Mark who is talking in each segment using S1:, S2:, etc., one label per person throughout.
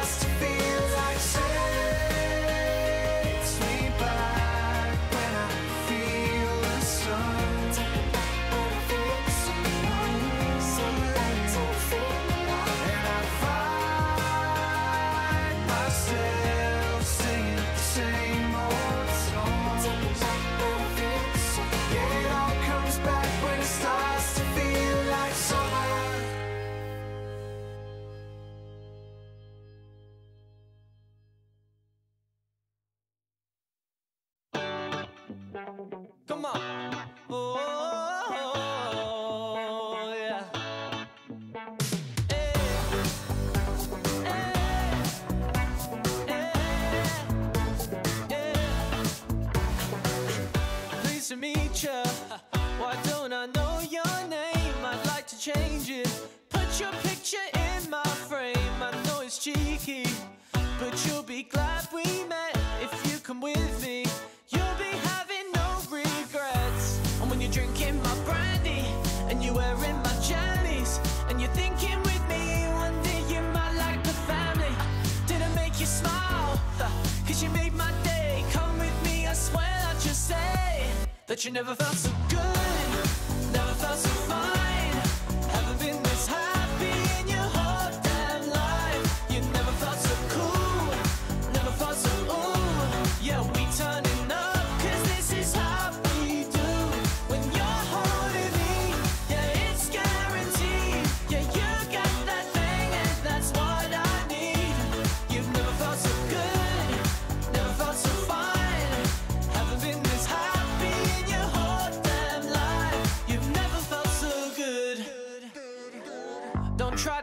S1: lost that
S2: you never felt so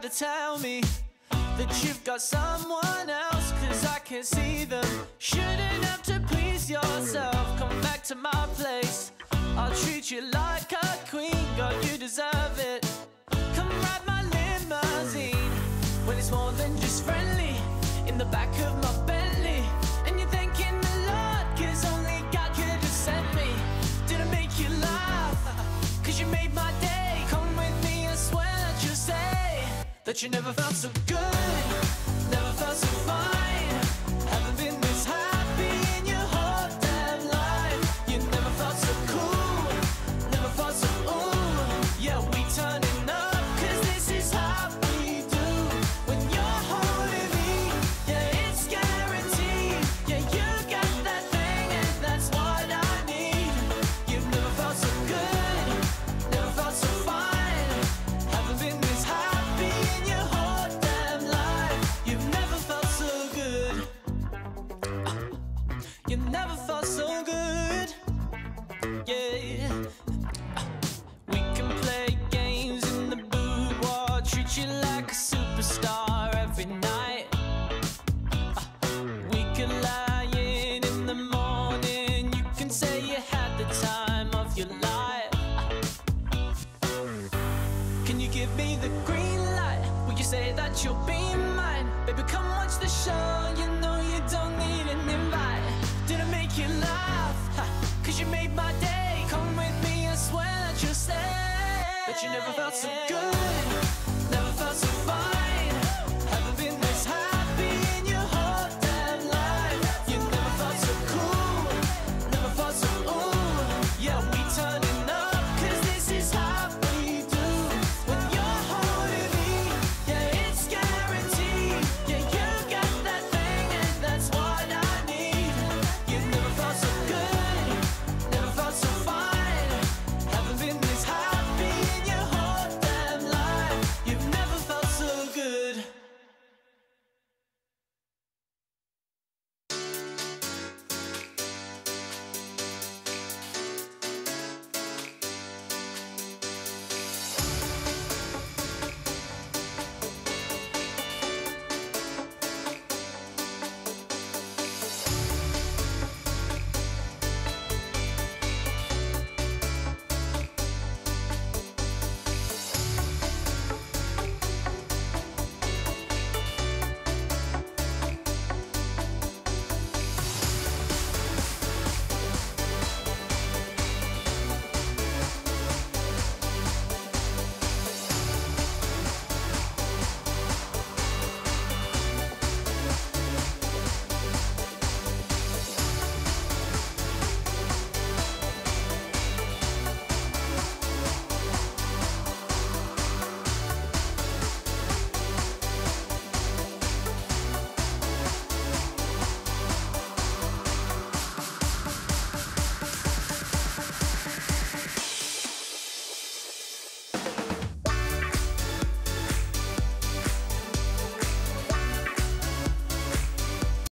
S2: ever tell me that you've got someone else Cause I can see them. Shouldn't have to please yourself. Come back to my place. I'll treat you like a queen. God, you deserve it. Come ride my limousine. When it's more than just friendly In the back of my Bentley. that you never felt so good. you give me the green light? Will you say that you'll be mine? Baby, come watch the show, you know you don't need an invite. Did I make you laugh, ha, cause you made my day. Come with me, I swear that you'll stay. But you never felt so good.